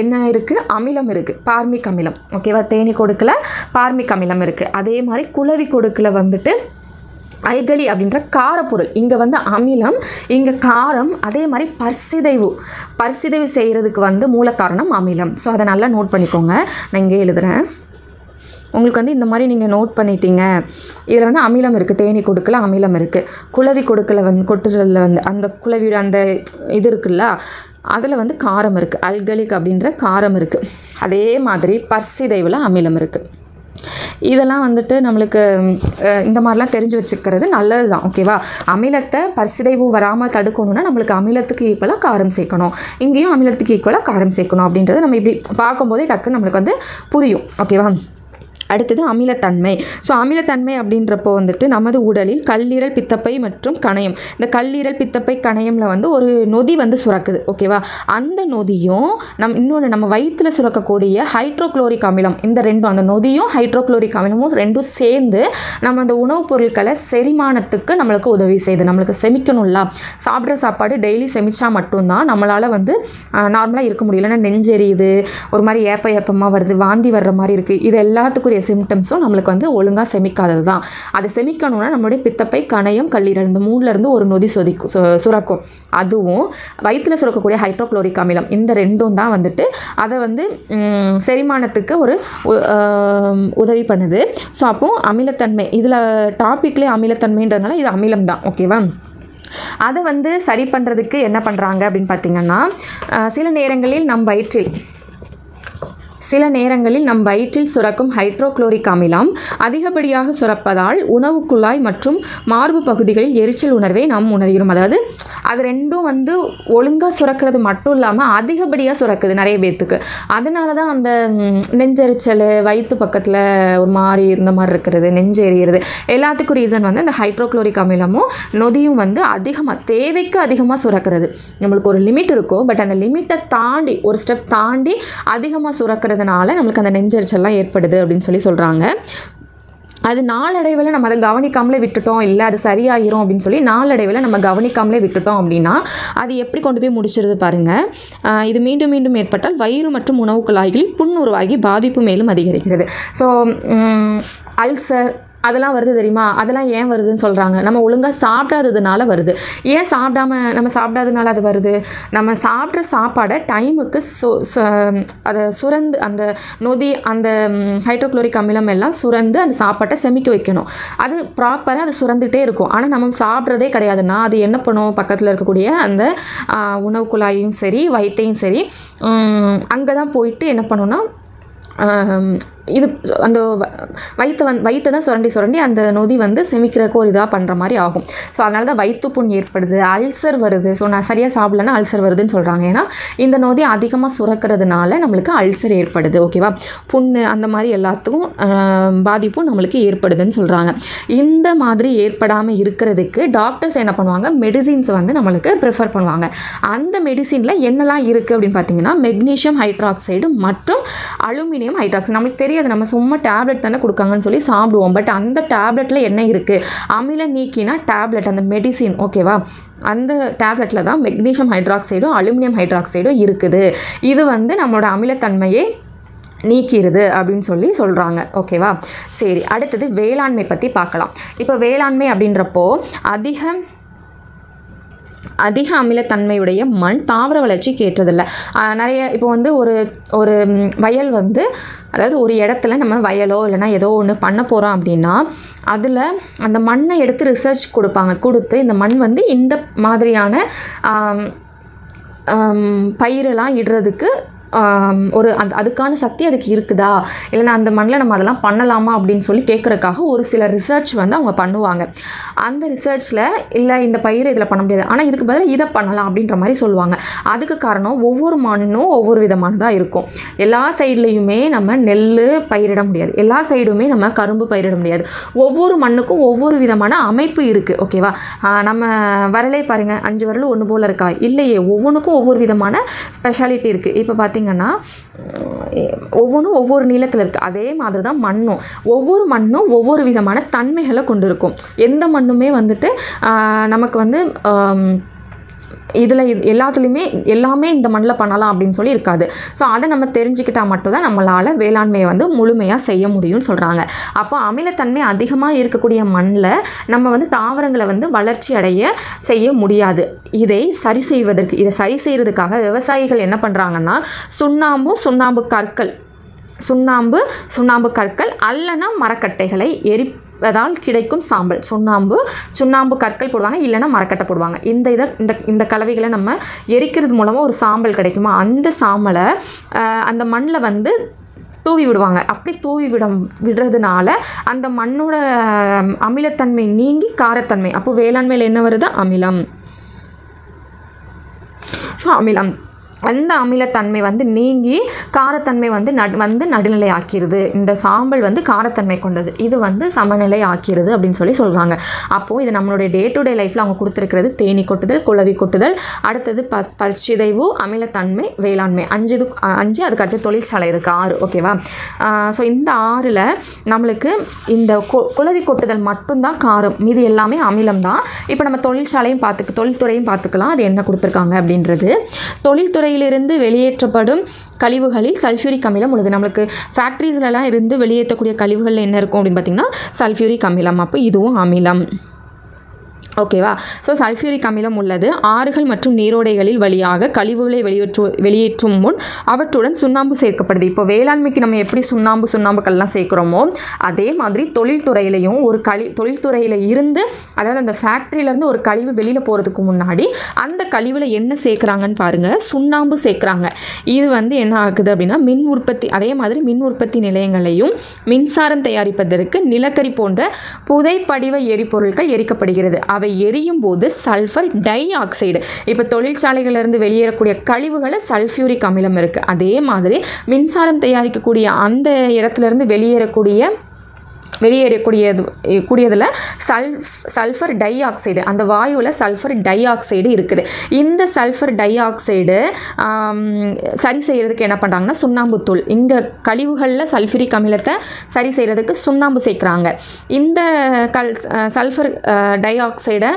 என்ன இருக்குது அமிலம் இருக்குது பார்மிக் அமிலம். ஓகேவா தேனி கொடுக்கல பார்மிக் அமிலம் இருக்குது அதே மாதிரி குளவி கொடுக்கல வந்துட்டு அல்கலி அப்படின்ற காரப்பொருள். இங்கே வந்து அமிலம் இங்கே காரம் அதே மாதிரி பர்சிதைவு. பர்சிதைவு செய்கிறதுக்கு வந்து மூல காரணம் அமிலம். ஸோ அதை நல்லா நோட் பண்ணிக்கோங்க. நான் இங்கே எழுதுகிறேன் உங்களுக்கு வந்து இந்த மாதிரி நீங்கள் நோட் பண்ணிட்டீங்க. இதில் வந்து அமிலம் இருக்குது தேனி கொடுக்கல அமிலம் இருக்குது குளவி கொடுக்கல வந்து கொட்டுறதுல வந்து அந்த குளவியோட அந்த இது இருக்குல்ல அதில் வந்து காரம் இருக்குது அல்கலிக் அப்படின்ற காரம் இருக்குது அதே மாதிரி பர்சிதைவில் அமிலம் இருக்குது இதெல்லாம் வந்துட்டு நம்மளுக்கு இந்த மாதிரிலாம் தெரிஞ்சு வச்சுக்கிறது நல்லது தான் ஓகேவா அமிலத்தை பரிசிதைவு வராமல் தடுக்கணும்னா நம்மளுக்கு அமிலத்துக்கு ஈக்குவலாக காரம் சேர்க்கணும். இங்கேயும் அமிலத்துக்கு ஈக்குவலாக காரம் சேர்க்கணும் அப்படின்றத நம்ம இப்படி பார்க்கும்போதே டக்குன்னு நம்மளுக்கு வந்து புரியும். ஓகேவா அடுத்தது அமிலத்தன்மை. ஸோ அமிலத்தன்மை அப்படின்றப்போ வந்துட்டு நமது உடலில் கல்லீரல் பித்தப்பை மற்றும் கணையம். இந்த கல்லீரல் பித்தப்பை கணையமில் வந்து ஒரு நொதி வந்து சுரக்குது. ஓகேவா அந்த நொதியும் நம் இன்னொன்று நம்ம வயிற்றில் சுரக்கக்கூடிய ஹைட்ரோக்ளோரிக் அமிலம். இந்த ரெண்டும் அந்த நொதியும் ஹைட்ரோக்ளோரிக் அமிலமும் ரெண்டும் சேர்ந்து நம்ம அந்த உணவுப் பொருட்களை செரிமானத்துக்கு நம்மளுக்கு உதவி செய்யுது. நம்மளுக்கு செமிக்கணும்ல? சாப்பிட்ற சாப்பாடு டெய்லி செமிச்சா மட்டும்தான் நம்மளால் வந்து நார்மலாக இருக்க முடியல நெஞ்செறியுது நெஞ்செரியுது ஒரு மாதிரி ஏப்ப ஏப்பமாக வருது வாந்தி வர்ற மாதிரி இருக்குது இது எல்லாத்துக்குரிய சிம்டம்ஸும் நம்மளுக்கு வந்து ஒழுங்காக செமிக்காதது தான் அதை செமிக்கணும்னா நம்மளுடைய பித்தப்பை கணையம் கல்லீரல் இந்த மூணுலேருந்து ஒரு நொதி சொதிக்கும் சு- சுரக்கும். அதுவும் வயிற்றில் சுரக்கக்கூடிய ஹைட்ரோக்ளோரிக் அமிலம். இந்த ரெண்டும் தான் வந்துட்டு அதை வந்து செரிமானத்துக்கு ஒரு உதவி பண்ணுது. ஸோ அப்போ அமிலத்தன்மை இதில் டாப்பிக்லேயே அமிலத்தன்மைன்றதுனால இது அமிலம் தான் ஓகேவா அதை வந்து சரி பண்ணுறதுக்கு என்ன பண்ணுறாங்க அப்படின்னு பார்த்தீங்கன்னா சில நேரங்களில் நம் வயிற்றில் சில நேரங்களில் நம் வயிற்றில் சுரக்கும் ஹைட்ரோக்ளோரிக் அமிலம் அதிகப்படியாக சுரப்பதால் உணவு குழாய் மற்றும் மார்பு பகுதிகளில் எரிச்சல் உணர்வை நாம் உணர்கிறோம். அதாவது அது ரெண்டும் வந்து ஒழுங்காக சுரக்கிறது மட்டும் இல்லாமல் அதிகப்படியாக சுரக்குது நிறைய பேர்த்துக்கு அதனால தான் அந்த நெஞ்செரிச்சல் வயிற்று பக்கத்தில் ஒரு மாதிரி இந்த மாதிரி இருக்கிறது நெஞ்சு எரியிறது. எல்லாத்துக்கும் ரீசன் வந்து இந்த ஹைட்ரோக்ளோரிக் அமிலமும் நொதியும் வந்து அதிகமாக தேவைக்கு அதிகமாக சுரக்கிறது. நம்மளுக்கு ஒரு லிமிட் இருக்கும் பட் அந்த லிமிட்டை தாண்டி ஒரு ஸ்டெப் தாண்டி அதிகமாக சுரக்கிறது சுரக்கிறதுனால நம்மளுக்கு அந்த நெஞ்சரிச்சல்லாம் ஏற்படுது அப்படின்னு சொல்லி சொல்கிறாங்க அது நாளடைவில் நம்ம அதை கவனிக்காமலே விட்டுட்டோம் இல்லை அது சரியாயிரும் அப்படின்னு சொல்லி நாளடைவில் நம்ம கவனிக்காமலே விட்டுட்டோம் அப்படின்னா அது எப்படி கொண்டு போய் முடிச்சிருது பாருங்கள் இது மீண்டும் மீண்டும் ஏற்பட்டால் வயிறு மற்றும் உணவு குழாய்களில் புண் உருவாகி பாதிப்பு மேலும் அதிகரிக்கிறது. ஸோ அல்சர் அதெல்லாம் வருது தெரியுமா? அதெல்லாம் ஏன் வருதுன்னு சொல்கிறாங்க நம்ம ஒழுங்காக சாப்பிடாததுனால வருது. ஏன் சாப்பிடாம நம்ம சாப்பிடாததுனால அது வருது? நம்ம சாப்பிட்ற சாப்பாடை டைமுக்கு சு அதை சுரந்து அந்த நொதி அந்த ஹைட்ரோக்ளோரிக் அமிலம் எல்லாம் சுரந்து அந்த சாப்பாட்டை செமிக்க வைக்கணும். அது ப்ராப்பராக அது சுரந்துகிட்டே இருக்கும். ஆனால் நம்ம சாப்பிட்றதே கிடையாதுன்னா அது என்ன பண்ணும் பக்கத்தில் இருக்கக்கூடிய அந்த உணவு குழாயையும் சரி வயிற்றையும் சரி அங்கே தான் போயிட்டு என்ன பண்ணோன்னா இது அந்த வ- வந் வயிற்று வயிற்றை தான் சுரண்டி சுரண்டி அந்த நொதி வந்து செமிக்கிறதுக்கு ஒரு இதாக பண்ணுற மாதிரி ஆகும். ஸோ அதனால தான் வயிற்று புண் ஏற்படுது அல்சர் வருது. ஸோ நான் சரியாக சாப்பிடலன்னா அல்சர் வருதுன்னு சொல்கிறாங்க ஏன்னா இந்த நொதி அதிகமாக சுரக்கிறதுனால நம்மளுக்கு அல்சர் ஏற்படுது ஓகேவா புண்ணு அந்த மாதிரி எல்லாத்துக்கும் பாதிப்பும் நம்மளுக்கு ஏற்படுதுன்னு சொல்கிறாங்க இந்த மாதிரி ஏற்படாமல் இருக்கிறதுக்கு டாக்டர்ஸ் என்ன பண்ணுவாங்க? மெடிசின்ஸ் வந்து நம்மளுக்கு ப்ரிஃபர் பண்ணுவாங்க. அந்த மெடிசினில் என்னெல்லாம் இருக்குது அப்படின்னு பார்த்தீங்கன்னா மெக்னீஷியம் ஹைட்ராக்சைடு மற்றும் அலுமினியம் ஹைட்ராக்சைடு நம்மளுக்கு தெரியாது நம்ம சும்மா டேப்லெட் தானே கொடுக்காங்கன்னு சொல்லி சாப்பிடுவோம். பட் அந்த டேப்லெட்டில் என்ன இருக்குது அமில நீக்கினா டேப்லெட் அந்த மெடிசின் ஓகேவா அந்த டேப்லெட்டில் தான் மெக்னீஷியம் ஹைட்ராக்சைடும் அலுமினியம் ஹைட்ராக்சைடும் இருக்குது. இது வந்து நம்மளோட அமிலத்தன்மையை நீக்கிடுது அப்படின்னு சொல்லி சொல்கிறாங்க ஓகேவா சரி அடுத்தது வேளாண்மை பற்றி பார்க்கலாம். இப்போ வேளாண்மை அப்படின்றப்போ அதிக அதிக அமிலத்தன்மையுடைய மண் தாவர வளர்ச்சிக்கு ஏற்றதில்லை நிறைய இப்போ வந்து ஒரு ஒரு வயல் வந்து அதாவது ஒரு இடத்துல நம்ம வயலோ இல்லைன்னா ஏதோ ஒன்று பண்ண போகிறோம் அப்படின்னா அதில் அந்த மண்ணை எடுத்து ரிசர்ச் கொடுப்பாங்க. கொடுத்து இந்த மண் வந்து இந்த மாதிரியான பயிரெல்லாம் இடுறதுக்கு ஒரு அந்த அதுக்கான சக்தி அதுக்கு இருக்குதா? இல்லைன்னா அந்த மண்ணில் நம்ம அதெல்லாம் பண்ணலாமா அப்படின்னு சொல்லி கேட்குறதுக்காக ஒரு சில ரிசர்ச் வந்து அவங்க பண்ணுவாங்க. அந்த ரிசர்ச்சில் இல்லை இந்த பயிர் இதில் பண்ண முடியாது. ஆனால் இதுக்கு பதிலாக இதை பண்ணலாம் அப்படின்ற மாதிரி சொல்லுவாங்க. அதுக்கு காரணம் ஒவ்வொரு மண்ணும் ஒவ்வொரு விதமானதாக இருக்கும். எல்லா சைட்லேயுமே நம்ம நெல் பயிரிட முடியாது. எல்லா சைடுமே நம்ம கரும்பு பயிரிட முடியாது. ஒவ்வொரு மண்ணுக்கும் ஒவ்வொரு விதமான அமைப்பு இருக்குது ஓகேவா நம்ம வரலே பாருங்கள் அஞ்சு வரலும் ஒன்று போல் இருக்கா? இல்லையே. ஒவ்வொன்றுக்கும் ஒவ்வொரு விதமான ஸ்பெஷாலிட்டி இருக்குது இப்போ பார்த்தீங்கன்னா ஒவ்வொன்றும் ஒவ்வொரு நீளத்தில் இருக்குது அதே மாதிரி தான் மண்ணும். ஒவ்வொரு மண்ணும் ஒவ்வொரு விதமான தன்மைகளை கொண்டு இருக்கும் எந்த மண்ணுமே வந்துட்டு நமக்கு வந்து இதில் இது எல்லாத்துலேயுமே எல்லாமே இந்த மண்ணில் பண்ணலாம் அப்படின்னு சொல்லி இருக்காது. ஸோ அதை நம்ம தெரிஞ்சுக்கிட்டால் மட்டும்தான் நம்மளால் வேளாண்மையை வந்து முழுமையாக செய்ய முடியும்னு சொல்கிறாங்க அப்போ அமிலத்தன்மை அதிகமாக இருக்கக்கூடிய மண்ணில் நம்ம வந்து தாவரங்களை வந்து வளர்ச்சி அடைய செய்ய முடியாது. இதை சரி செய்வதற்கு இதை சரி செய்கிறதுக்காக விவசாயிகள் என்ன பண்ணுறாங்கன்னா சுண்ணாம்பும் சுண்ணாம்பு கற்கள் சுண்ணாம்பு சுண்ணாம்பு கற்கள் அல்லனா மரக்கட்டைகளை அதால் கிடைக்கும் சாம்பல். சுண்ணாம்பு சுண்ணாம்பு கற்கள் போடுவாங்க இல்லைன்னா மரக்கட்டை போடுவாங்க. இந்த இதை இந்த இந்த கலவைகளை நம்ம எரிக்கிறது மூலமாக ஒரு சாம்பல் கிடைக்குமா? அந்த சாம்பலை அந்த மண்ணில் வந்து தூவி விடுவாங்க. அப்படி தூவி விடம் விடுறதுனால அந்த மண்ணோட அமிலத்தன்மை நீங்கி காரத்தன்மை. அப்போ வேளாண்மையில் என்ன வருது? அமிலம். ஸோ அமிலம். அந்த அமிலத்தன்மை வந்து நீங்கி காரத்தன்மை வந்து நட் வந்து நடுநிலை ஆக்கிடுது இந்த சாம்பல் வந்து காரத்தன்மை கொண்டது. இது வந்து சமநிலை ஆக்கிறது அப்படின்னு சொல்லி சொல்கிறாங்க அப்போது இது நம்மளுடைய டே டு டே லைஃப்பில் அவங்க கொடுத்துருக்கிறது தேனி கொட்டுதல் குளவி கொட்டுதல். அடுத்தது பஸ் பரிச்சிதைவு அமிலத்தன்மை வேளாண்மை. அஞ்சு இது அஞ்சு அதுக்கடுத்து தொழிற்சாலை இருக்குது ஆறு. ஓகேவா ஸோ இந்த ஆறில் நம்மளுக்கு இந்த கொ குளவி கொட்டுதல் மட்டும்தான் காரம். மீதி எல்லாமே அமிலம் தான் இப்போ நம்ம தொழிற்சாலையும் பார்த்துக்க தொழில்துறையும் பார்த்துக்கலாம் அது என்ன கொடுத்துருக்காங்க அப்படின்றது. தொழில்துறை தொழில்துறையிலிருந்து வெளியேற்றப்படும் கழிவுகளில் சல்ஃபியூரிக் அமிலம் உள்ளது. நம்மளுக்கு ஃபேக்ட்ரிஸ்லலாம் இருந்து வெளியேற்றக்கூடிய கழிவுகள் என்ன இருக்கும் அப்படின்னு பார்த்தீங்கன்னா சல்ஃபியூரிக் அமிலம். அப்போ இதுவும் அமிலம். ஓகேவா ஸோ சல்ஃபியூரிக் அமிலம் உள்ளது. ஆறுகள் மற்றும் நீரோடைகளில் வழியாக கழிவுகளை வெளியேற்று வெளியேற்றும் முன் அவற்றுடன் சுண்ணாம்பு சேர்க்கப்படுது. இப்போ வேளாண்மைக்கு நம்ம எப்படி சுண்ணாம்பு சுண்ணாம்புக்கள்லாம் சேர்க்குறோமோ அதே மாதிரி தொழில்துறையிலையும் ஒரு கழி தொழில்துறையில் இருந்து அதாவது அந்த ஃபேக்ட்ரியிலேருந்து ஒரு கழிவு வெளியில் போகிறதுக்கு முன்னாடி அந்த கழிவில் என்ன சேர்க்குறாங்கன்னு பாருங்கள் சுண்ணாம்பு சேர்க்குறாங்க. இது வந்து என்ன ஆகுது அப்படின்னா மின் உற்பத்தி அதே மாதிரி மின் உற்பத்தி நிலையங்களையும் மின்சாரம் தயாரிப்பதற்கு நிலக்கரி போன்ற புதைப்படிவ எரிபொருட்கள் எரிக்கப்படுகிறது. அவை எரியும் போது சல்ஃபர் டை ஆக்சைடு இப்போ தொழிற்சாலைகளிலிருந்து வெளியேறக்கூடிய கழிவுகளை சல்ஃபியூரிக் அமிலம் இருக்குது அதே மாதிரி மின்சாரம் தயாரிக்கக்கூடிய அந்த இடத்துலேருந்து வெளியேறக்கூடிய வெளியேறக்கூடியது கூடியதில் சல்ஃப் சல்ஃபர் டை ஆக்சைடு அந்த வாயுவில் சல்ஃபர் டை ஆக்சைடு இருக்குது. இந்த சல்ஃபர் டை ஆக்சைடு சரி செய்கிறதுக்கு என்ன பண்ணுறாங்கன்னா சுண்ணாம்புத்தூள் இந்த கழிவுகளில் சல்ஃபரிக் அமிலத்தை சரி செய்கிறதுக்கு சுண்ணாம்பு சேர்க்குறாங்க. இந்த கல் சல்ஃபர் டை ஆக்சைடை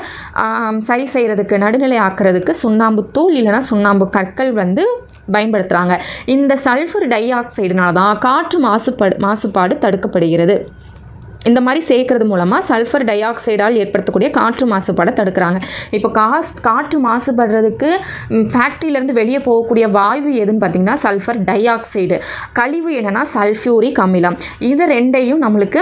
சரி செய்கிறதுக்கு நடுநிலை ஆக்கிறதுக்கு சுண்ணாம்புத்தூள் இல்லைனா சுண்ணாம்பு கற்கள் வந்து பயன்படுத்துகிறாங்க இந்த சல்ஃபர் டை ஆக்சைடுனால தான் காற்று மாசுபாடு மாசுபாடு தடுக்கப்படுகிறது. இந்த மாதிரி சேர்க்கறது மூலமாக சல்ஃபர் டை ஆக்சைடால் ஏற்படுத்தக்கூடிய காற்று மாசுபாடை தடுக்கிறாங்க. இப்போ காஸ் காற்று மாசுபடுறதுக்கு ஃபேக்ட்ரியிலேருந்து வெளியே போகக்கூடிய வாயு எதுன்னு பார்த்திங்கன்னா சல்ஃபர் டை ஆக்சைடு கழிவு என்னென்னா சல்ஃபியூரிக் அமிலம். இது ரெண்டையும் நம்மளுக்கு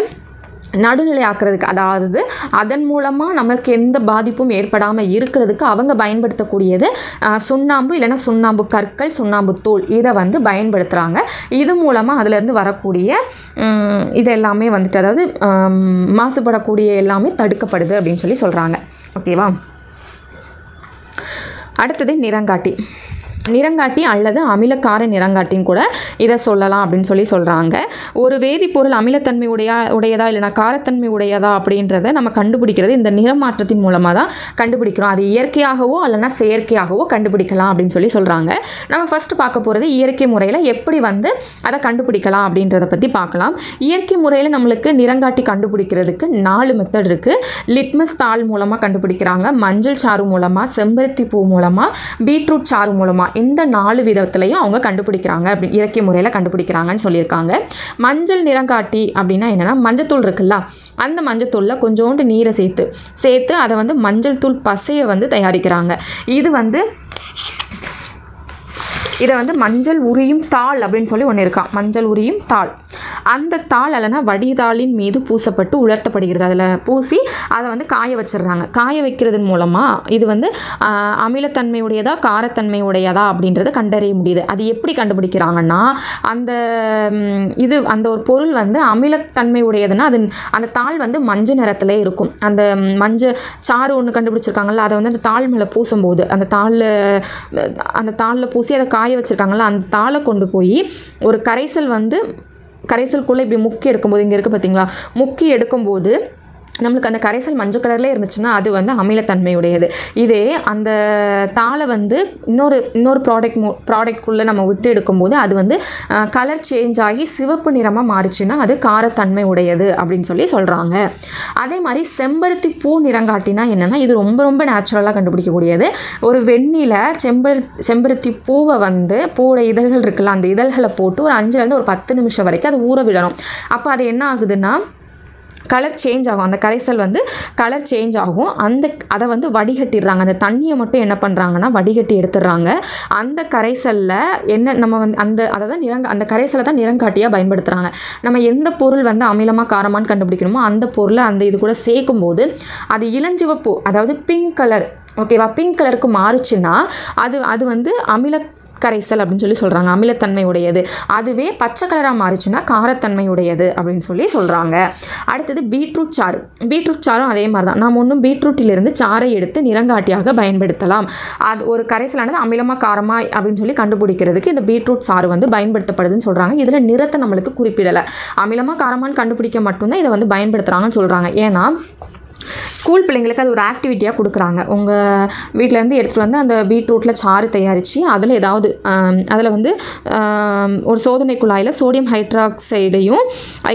நடுநிலை ஆக்கிறதுக்கு அதாவது அதன் மூலமாக நம்மளுக்கு எந்த பாதிப்பும் ஏற்படாமல் இருக்கிறதுக்கு அவங்க பயன்படுத்தக்கூடியது சுண்ணாம்பு இல்லைன்னா சுண்ணாம்பு கற்கள் சுண்ணாம்பு தூள் இதை வந்து பயன்படுத்துகிறாங்க இது மூலமாக அதிலேருந்து வரக்கூடிய ம், இது எல்லாமே வந்துட்டு அதாவது மாசுபடக்கூடிய எல்லாமே தடுக்கப்படுது அப்படின்னு சொல்லி சொல்கிறாங்க ஓகேவா? அடுத்தது நிறங்காட்டி. நிறங்காட்டி அல்லது அமிலக்கார நிறங்காட்டின்னு கூட இதை சொல்லலாம் அப்படின்னு சொல்லி சொல்கிறாங்க ஒரு வேதிப்பொருள் அமிலத்தன்மை உடையா உடையதா இல்லைனா காரத்தன்மை உடையதா அப்படின்றத நம்ம கண்டுபிடிக்கிறது இந்த நிறமாற்றத்தின் மூலமாக தான் கண்டுபிடிக்கிறோம். அது இயற்கையாகவோ இல்லைனா செயற்கையாகவோ கண்டுபிடிக்கலாம் அப்படின்னு சொல்லி சொல்கிறாங்க நம்ம ஃபஸ்ட்டு பார்க்க போகிறது இயற்கை முறையில் எப்படி வந்து அதை கண்டுபிடிக்கலாம் அப்படின்றத பற்றி பார்க்கலாம். இயற்கை முறையில் நம்மளுக்கு நிறங்காட்டி கண்டுபிடிக்கிறதுக்கு நாலு மெத்தட் இருக்குது லிட்மஸ் தாள் மூலமாக கண்டுபிடிக்கிறாங்க. மஞ்சள் சாறு மூலமாக செம்பருத்தி பூ மூலமாக பீட்ரூட் சாறு மூலமாக இந்த நாலு விதத்துலையும் அவங்க கண்டுபிடிக்கிறாங்க அப்படி இயற்கை முறையில் கண்டுபிடிக்கிறாங்கன்னு சொல்லியிருக்காங்க. மஞ்சள் நிறங்காட்டி அப்படின்னா என்னென்னா மஞ்சத்தூள் இருக்குல்ல அந்த மஞ்சத்தூளில் கொஞ்சோண்டு நீரை சேர்த்து சேர்த்து அதை வந்து மஞ்சள் தூள் பசையை வந்து தயாரிக்கிறாங்க. இது வந்து இதை வந்து மஞ்சள் உரியும் தாள் அப்படின்னு சொல்லி ஒன்று இருக்கான் மஞ்சள் உரியும் தாள். அந்த தாள் அல்லனா வடிதாளின் மீது பூசப்பட்டு உலர்த்தப்படுகிறது. அதில் பூசி அதை வந்து காய வச்சிடுறாங்க. காய வைக்கிறதன் மூலமாக இது வந்து அமிலத்தன்மையுடையதா காரத்தன்மையுடையதா அப்படின்றத கண்டறிய முடியுது. அது எப்படி கண்டுபிடிக்கிறாங்கன்னா அந்த இது அந்த ஒரு பொருள் வந்து அமிலத்தன்மை உடையதுன்னா அது அந்த தாள் வந்து மஞ்சள் நிறத்திலே இருக்கும். அந்த மஞ்சள் சாறு ஒன்று கண்டுபிடிச்சிருக்காங்கல்ல அதை வந்து அந்த தாள் மேலே பூசும்போது அந்த தாளில் அந்த தாளில் பூசி அதை காய வச்சுருக்காங்கல்ல அந்த தாளை கொண்டு போய் ஒரு கரைசல் வந்து கரைசலுக்குள்ளே இப்படி முக்கி எடுக்கும்போது இங்கே இருக்குது பார்த்தீங்களா முக்கி எடுக்கும்போது நம்மளுக்கு அந்த கரைசல் மஞ்சள் கலர்லேயே இருந்துச்சுன்னா அது வந்து அமிலத்தன்மையுடையது. இதே அந்த தாளை வந்து இன்னொரு இன்னொரு ப்ராடக்ட் மூ ப்ராடக்ட்குள்ளே நம்ம விட்டு எடுக்கும்போது அது வந்து கலர் சேஞ்ச் ஆகி சிவப்பு நிறமாக மாறுச்சுன்னா அது காரத்தன்மை உடையது அப்படின்னு சொல்லி சொல்கிறாங்க அதே மாதிரி செம்பருத்தி பூ நிறங்காட்டினா என்னென்னா இது ரொம்ப ரொம்ப நேச்சுரலாக கண்டுபிடிக்கக்கூடியது. ஒரு வெந்நில செம்பரு செம்பருத்தி பூவை வந்து பூவோட இதழ்கள் இருக்குல்ல அந்த இதழ்களை போட்டு ஒரு அஞ்சுலேருந்து ஒரு பத்து நிமிஷம் வரைக்கும் அதை ஊற விடணும். அப்போ அது என்ன ஆகுதுன்னா கலர் சேஞ்ச் ஆகும். அந்த கரைசல் வந்து கலர் சேஞ்ச் ஆகும். அந்த அதை வந்து வடிகட்டிடுறாங்க. அந்த தண்ணியை மட்டும் என்ன பண்ணுறாங்கன்னா வடிகட்டி எடுத்துடுறாங்க. அந்த கரைசலில் என்ன நம்ம வந்து அந்த அதை தான் நிறங்க அந்த கரைசலை தான் நிறங்காட்டியாக பயன்படுத்துகிறாங்க நம்ம எந்த பொருள் வந்து அமிலமாக காரமான்னு கண்டுபிடிக்கணுமோ அந்த பொருளை அந்த இது கூட சேர்க்கும்போது அது இளஞ்சிவப்பு அதாவது பிங்க் கலர் ஓகேவா பிங்க் கலருக்கு மாறுச்சுன்னா அது அது வந்து அமில கரைசல் அப்படின்னு சொல்லி சொல்கிறாங்க அமிலத்தன்மை உடையது. அதுவே பச்சை கலராக மாறிச்சுன்னா காரத்தன்மை உடையது அப்படின்னு சொல்லி சொல்கிறாங்க அடுத்தது பீட்ரூட் சாறு. பீட்ரூட் சாரும் அதே மாதிரி தான் நாம் ஒன்றும் பீட்ரூட்டிலிருந்து சாறை எடுத்து நிறங்காட்டியாக பயன்படுத்தலாம். அது ஒரு கரைசலானது அமிலமாக காரமாக அப்படின்னு சொல்லி கண்டுபிடிக்கிறதுக்கு இந்த பீட்ரூட் சாறு வந்து பயன்படுத்தப்படுதுன்னு சொல்கிறாங்க இதில் நிறத்தை நம்மளுக்கு குறிப்பிடலை. அமிலமாக காரமானு கண்டுபிடிக்க மட்டும்தான் இதை வந்து பயன்படுத்துகிறாங்கன்னு சொல்கிறாங்க ஏன்னா ஸ்கூல் பிள்ளைங்களுக்கு அது ஒரு ஆக்டிவிட்டியாக கொடுக்குறாங்க. உங்கள் வீட்டிலேருந்து எடுத்துகிட்டு வந்து அந்த பீட்ரூட்டில் சாறு தயாரித்து அதில் ஏதாவது அதில் வந்து ஒரு சோதனை குழாயில் சோடியம் ஹைட்ராக்சைடையும்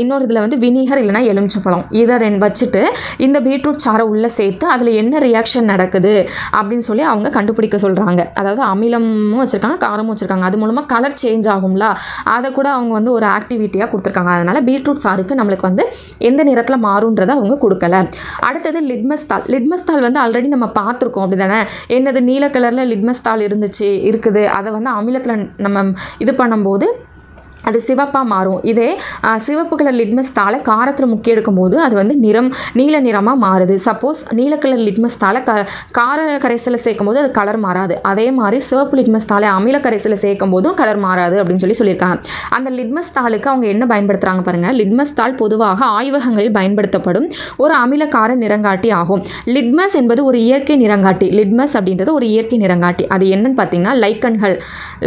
இன்னொரு இதில் வந்து வினிகர் இல்லைனா எலுமிச்சப்பழம். இதை ரெண்டு வச்சுட்டு இந்த பீட்ரூட் சாறை உள்ளே சேர்த்து அதில் என்ன ரியாக்ஷன் நடக்குது அப்படின்னு சொல்லி அவங்க கண்டுபிடிக்க சொல்கிறாங்க அதாவது அமிலமும் வச்சுருக்காங்க காரமும் வச்சுருக்காங்க. அது மூலமாக கலர் சேஞ்ச் ஆகும்ல. அதை கூட அவங்க வந்து ஒரு ஆக்டிவிட்டியாக கொடுத்துருக்காங்க. அதனால் பீட்ரூட் சாருக்கு நம்மளுக்கு வந்து எந்த நிறத்தில் மாறுன்றதை அவங்க கொடுக்கல. அடுத்தது லிட் லிட்மஸ் தாள் லிட்மஸ் தாள் வந்து ஆல்ரெடி நம்ம பார்த்துருக்கோம் அப்படி தானே என்னது நீல கலரில் லிட்மஸ் தாள் இருந்துச்சு இருக்குது. அதை வந்து அமிலத்தில் நம்ம இது பண்ணும்போது அது சிவப்பாக மாறும். இதே சிவப்பு கலர் லிட்மஸ் தாளை காரத்தில் முக்கிய எடுக்கும்போது அது வந்து நிறம் நீல நிறமாக மாறுது. சப்போஸ் நீல கலர் லிட்மஸ் தாளை க கார கரைசலை சேர்க்கும் போது அது கலர் மாறாது. அதே மாதிரி சிவப்பு லிட்மஸ் தாளை அமில கரைசலை சேர்க்கும் போதும் கலர் மாறாது அப்படின்னு சொல்லி சொல்லியிருக்காங்க. அந்த லிட்மஸ் தாளுக்கு அவங்க என்ன பயன்படுத்துகிறாங்க பாருங்கள் லிட்மஸ் தாள் பொதுவாக ஆய்வகங்களில் பயன்படுத்தப்படும் ஒரு அமிலக்கார நிறங்காட்டி ஆகும். லிட்மஸ் என்பது ஒரு இயற்கை நிறங்காட்டி. லிட்மஸ் அப்படின்றது ஒரு இயற்கை நிறங்காட்டி. அது என்னன்னு பார்த்தீங்கன்னா லைக்கன்கள்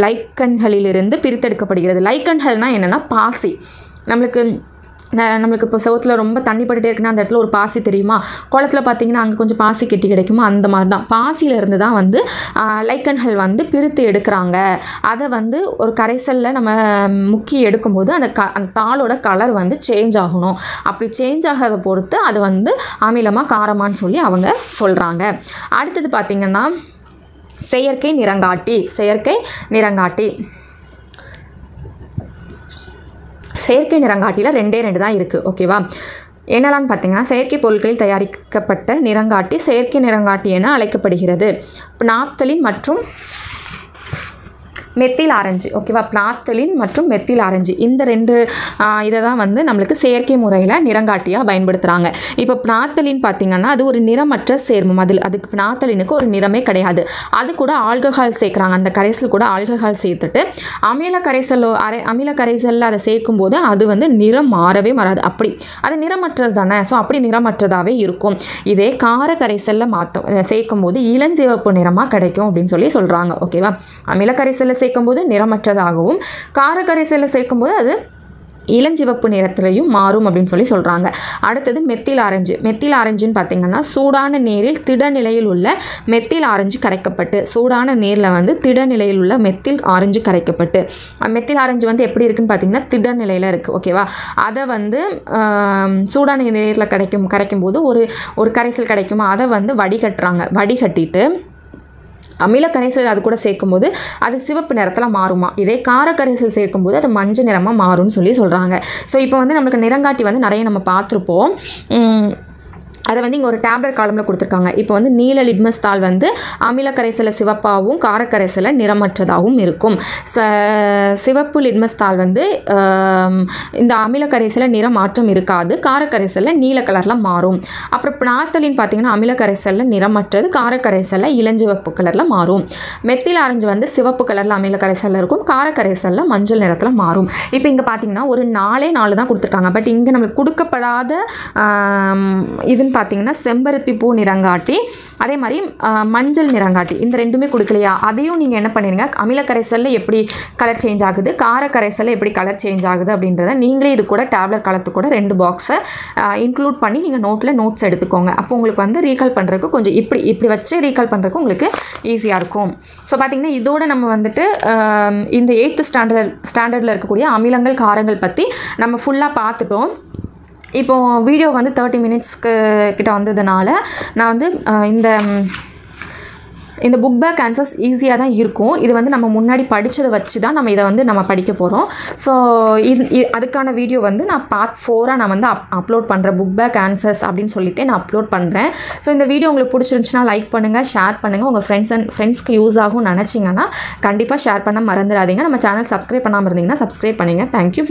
லைக்கன்களிலிருந்து பிரித்தெடுக்கப்படுகிறது. லைக்கன்கள்னா என்னென்னா பாசி. நம்மளுக்கு நம்மளுக்கு இப்போ செவத்தில் ரொம்ப தண்ணி பட்டுட்டே இருக்குன்னா அந்த இடத்துல ஒரு பாசி தெரியுமா? குளத்துல பார்த்தீங்கன்னா அங்கே கொஞ்சம் பாசி கெட்டி கிடைக்குமா? அந்த மாதிரி தான் பாசியில இருந்து தான் வந்து லைக்கன்கள் வந்து பிரித்து எடுக்கிறாங்க. அதை வந்து ஒரு கரைசலில் நம்ம முக்கி எடுக்கும்போது அந்த க அந்த தாளோட கலர் வந்து சேஞ்ச் ஆகணும். அப்படி சேஞ்ச் ஆகிறத பொறுத்து அது வந்து அமிலமாக காரமான்னு சொல்லி அவங்க சொல்கிறாங்க அடுத்தது பார்த்திங்கன்னா செயற்கை நிறங்காட்டி. செயற்கை நிறங்காட்டி. செயற்கை நிறங்காட்டியில் ரெண்டே ரெண்டு தான் இருக்குது ஓகேவா என்னெல்லாம் பார்த்தீங்கன்னா செயற்கை பொருட்களில் தயாரிக்கப்பட்ட நிறங்காட்டி செயற்கை நிறங்காட்டி என அழைக்கப்படுகிறது. நாப்தலின் மற்றும் மெத்தில் ஆரஞ்சு ஓகேவா பிளாத்தலின் மற்றும் மெத்தில் ஆரஞ்சு இந்த ரெண்டு இதை தான் வந்து நம்மளுக்கு செயற்கை முறையில் நிறங்காட்டியாக பயன்படுத்துகிறாங்க இப்போ பிளாத்தலின் பார்த்திங்கன்னா அது ஒரு நிறமற்ற சேர்மம். அதில் அதுக்கு பிளாத்தலினுக்கு ஒரு நிறமே கிடையாது. அது கூட ஆல்கஹால் சேர்க்குறாங்க. அந்த கரைசல் கூட ஆல்கஹால் சேர்த்துட்டு அமில கரைசலோ அரை அமில கரைசலில் அதை சேர்க்கும்போது அது வந்து நிறம் மாறவே மாறாது. அப்படி. அது நிறமற்றது தானே? ஸோ அப்படி நிறமற்றதாகவே இருக்கும். இதே கார கரைசலில் மாற்றும் சேர்க்கும்போது இளஞ்சிவப்பு நிறமாக கிடைக்கும் அப்படின்னு சொல்லி சொல்கிறாங்க ஓகேவா அமில கரைசலில் சேர்க்கும்போது நிறமற்றதாகவும் காரக்கரைசலில் சேர்க்கும்போது அது இளஞ்சிவப்பு நிறத்திலையும் மாறும் அப்படின்னு சொல்லி சொல்கிறாங்க அடுத்தது மெத்தில் ஆரஞ்சு. மெத்தில் ஆரஞ்சுன்னு பார்த்தீங்கன்னா சூடான நீரில் திடநிலையில் உள்ள மெத்தில் ஆரஞ்சு கரைக்கப்பட்டு சூடான நீரில் வந்து திடநிலையில் உள்ள மெத்தில் ஆரஞ்சு கரைக்கப்பட்டு. மெத்தில் ஆரஞ்சு வந்து எப்படி இருக்குன்னு பார்த்தீங்கன்னா திடநிலையில் இருக்குது ஓகேவா அதை வந்து சூடான நீரில் கிடைக்கும் கரைக்கும் போது ஒரு ஒரு கரைசல் கிடைக்குமா? அதை வந்து வடிகட்டுறாங்க. வடிகட்டிட்டு அமில கரைசல் அது கூட சேர்க்கும்போது அது சிவப்பு நிறத்தில் மாறுமா? இதே கார கரைசல் சேர்க்கும்போது அது மஞ்சள் நிறமாக மாறும்னு சொல்லி சொல்கிறாங்க ஸோ இப்போ வந்து நம்மளுக்கு நிறங்காட்டி வந்து நிறைய நம்ம பார்த்துருப்போம். அதை வந்து இங்கே ஒரு டேப்லெட் காலமில் கொடுத்துருக்காங்க. இப்போ வந்து நீல லிட்மஸ் தாள் வந்து அமில கரைசலை சிவப்பாகவும் காரக்கரைசலை நிறமற்றதாகவும் இருக்கும். ச சிவப்பு லிட்மஸ் தாள் வந்து இந்த அமில கரைசலை நிற மாற்றம் இருக்காது காரக்கரைசலில் நீல கலரில் மாறும். அப்புறம் நாத்தலின் பார்த்தீங்கன்னா அமில கரைசலில் நிறமற்றது காரக்கரைசலில் இளஞ்சிவப்பு கலரில் மாறும். மெத்தில் ஆரஞ்சு வந்து சிவப்பு கலரில் அமில கரைசலில் இருக்கும் காரக்கரைசலில் மஞ்சள் நிறத்தில் மாறும். இப்போ இங்கே பார்த்தீங்கன்னா ஒரு நாலே நாலு தான் கொடுத்துருக்காங்க. பட் இங்கே நம்மளுக்கு கொடுக்கப்படாத இதில் அப்படின்னு பார்த்தீங்கன்னா செம்பருத்தி பூ நிறங்காட்டி அதே மாதிரி மஞ்சள் நிறங்காட்டி இந்த ரெண்டுமே கொடுக்கலையா? அதையும் நீங்கள் என்ன பண்ணிடுங்க அமில கரைசலில் எப்படி கலர் சேஞ்ச் ஆகுது கார கரைசலில் எப்படி கலர் சேஞ்ச் ஆகுது அப்படின்றத நீங்களே இது கூட டேப்லெட் கலத்து கூட ரெண்டு பாக்ஸை இன்க்ளூட் பண்ணி நீங்கள் நோட்டில் நோட்ஸ் எடுத்துக்கோங்க. அப்போ உங்களுக்கு வந்து ரீகால் பண்ணுறதுக்கு கொஞ்சம் இப்படி இப்படி வச்சு ரீகால் பண்ணுறதுக்கு உங்களுக்கு ஈஸியாக இருக்கும். ஸோ பார்த்திங்கன்னா இதோட நம்ம வந்துட்டு இந்த எயித்து ஸ்டாண்டர்ட் ஸ்டாண்டர்டில் இருக்கக்கூடிய அமிலங்கள் காரங்கள் பற்றி நம்ம ஃபுல்லாக பார்த்துட்டோம். இப்போது வீடியோ வந்து தேர்ட்டி மினிட்ஸ்க்கு கிட்ட வந்ததுனால நான் வந்து இந்த இந்த புக் பேக் ஆன்சர்ஸ் ஈஸியாக தான் இருக்கும். இது வந்து நம்ம முன்னாடி படித்ததை வச்சு தான் நம்ம இதை வந்து நம்ம படிக்க போகிறோம் ஸோ இது இ- அதுக்கான வீடியோ வந்து நான் பார்ட் ஃபோராக நான் வந்து அப் அப்லோட் பண்ணுறேன் புக் பேக் ஆன்சர்ஸ் அப்படின்னு சொல்லிட்டு நான் அப்லோட் பண்ணுறேன் ஸோ இந்த வீடியோ உங்களுக்கு பிடிச்சிருந்துச்சுன்னா லைக் பண்ணுங்கள் ஷேர் பண்ணுங்கள் உங்கள் ஃப்ரெண்ட்ஸ் அண்ட் ஃப்ரெண்ட்ஸ்க்கு யூஸ் ஆகும் நினச்சிங்கன்னா கண்டிப்பாக ஷேர் பண்ண மறந்துடாதீங்க. நம்ம சேனல் சப்ஸ்கிரைப் பண்ணாமல் இருந்தீங்கன்னா சப்ஸ்கிரைப் பண்ணுங்கள் தேங்க்யூ